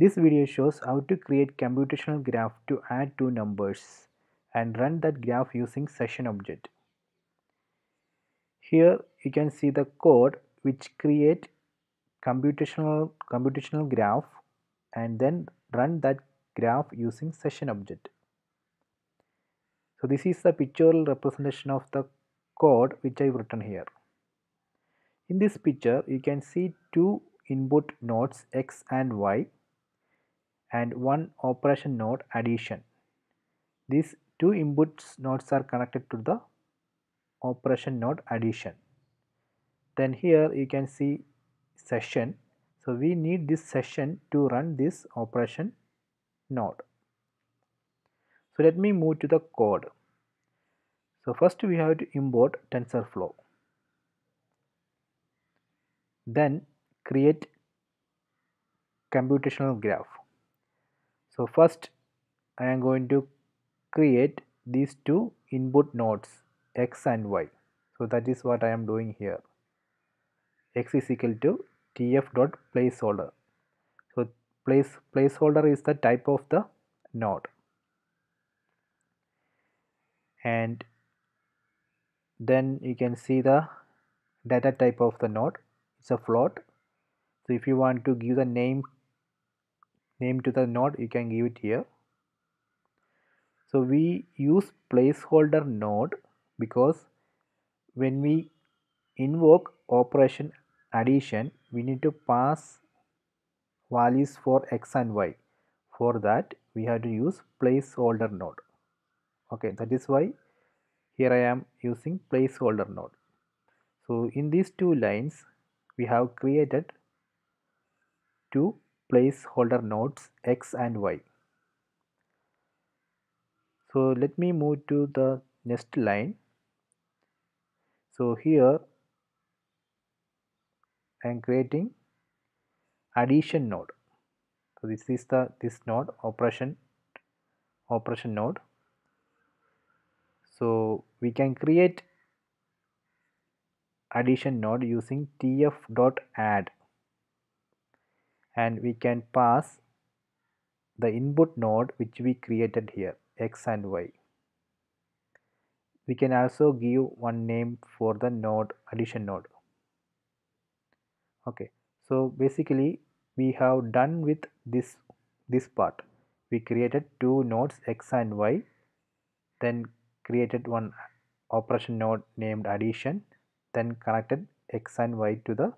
This video shows how to create computational graph to add two numbers and run that graph using session object. Here you can see the code which create computational computational graph and then run that graph using session object. So this is the pictorial representation of the code which I've written here. In this picture you can see two input nodes x and y and one operation node addition. These two inputs nodes are connected to the operation node addition. Then here you can see session. So we need this session to run this operation node. So let me move to the code. So first we have to import TensorFlow. Then create computational graph. So first I am going to create these two input nodes x and y. So that is what I am doing here. x is equal to tf dot placeholder. So place placeholder is the type of the node and then you can see the data type of the node it's a float so if you want to give the name name to the node you can give it here. So we use placeholder node because when we invoke operation addition we need to pass values for x and y. For that we have to use placeholder node. Okay that is why here I am using placeholder node. So in these two lines we have created two placeholder nodes x and y. So let me move to the next line. So here I am creating addition node. So this is the this node operation operation node. So we can create addition node using tf dot add and we can pass the input node which we created here x and y. We can also give one name for the node addition node. Okay so basically we have done with this this part. We created two nodes x and y then created one operation node named addition then connected x and y to the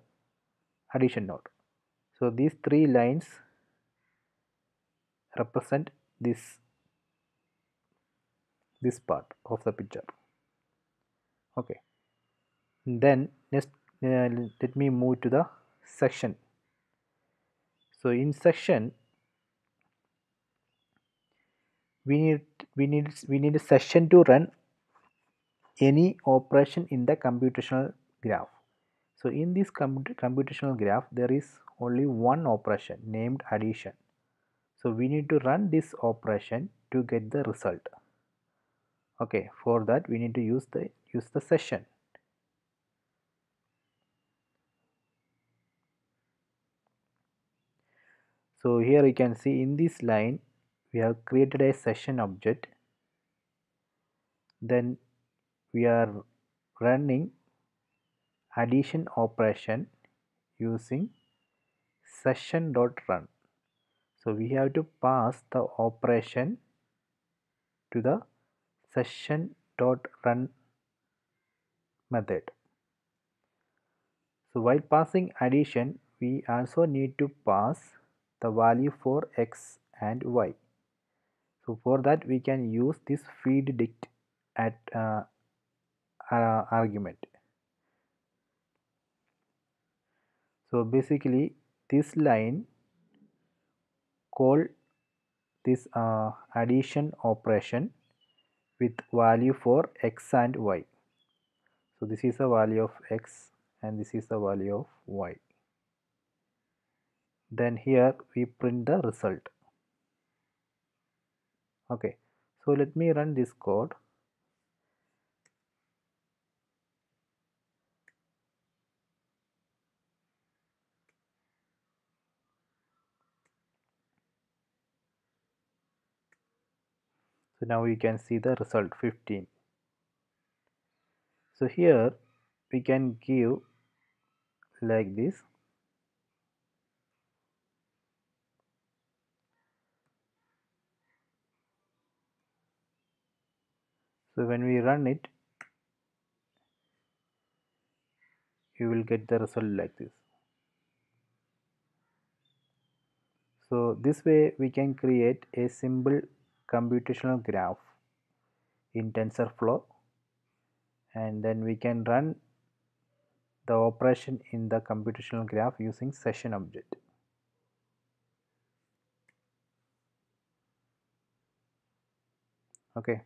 addition node so these three lines represent this this part of the picture. Okay. Then next uh, let me move to the session. So in session we need we need we need a session to run any operation in the computational graph. So in this comput computational graph there is only one operation named addition so we need to run this operation to get the result. Okay for that we need to use the use the session. So here you can see in this line we have created a session object. Then we are running addition operation using session dot run. So we have to pass the operation to the session dot run method. So while passing addition we also need to pass the value for x and y. So for that we can use this feed dict at uh, uh, argument. So basically this line call this uh, addition operation with value for x and y. So this is the value of x and this is the value of y. Then here we print the result. Okay. So let me run this code so now we can see the result 15 so here we can give like this. So when we run it you will get the result like this. So this way we can create a simple computational graph in TensorFlow and then we can run the operation in the computational graph using session object. Okay.